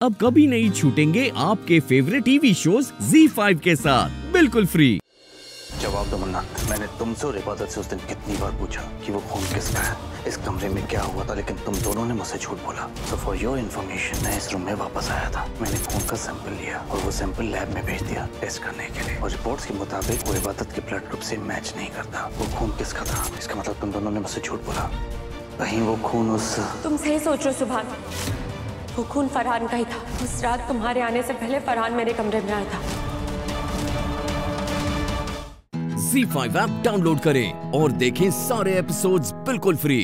अब कभी नहीं छूटेंगे आपके फेवरेट टीवी शोज़ Z5 के साथ। बिल्कुल फ्री जवाब दो मुन्ना मैंने तुमसे और इबादत से उस दिन कितनी बार पूछा कि वो खून किसका है? इस कमरे में क्या हुआ था लेकिन तुम दोनों ने मुझसे झूठ बोला। सो फॉर योर इन्फॉर्मेशन मैं इस रूम में वापस आया था। मैंने खून का सैंपल लिया और वो सैंपल लैब में भेज दिया टेस्ट करने के लिए। और रिपोर्ट्स के मुताबिक वो इबादत के ब्लड ग्रुप से मैच नहीं करता। वो खून किसका था? इसका मतलब तुम दोनों ने मुझसे झूठ बोला। कहीं वो खून उस तुम सही सोच रहे हो सुभान वो खून फरहान का ही था। उस रात तुम्हारे आने से पहले फरहान मेरे कमरे में आया था। जी फाइव ऐप डाउनलोड करें और देखें सारे एपिसोड्स बिल्कुल फ्री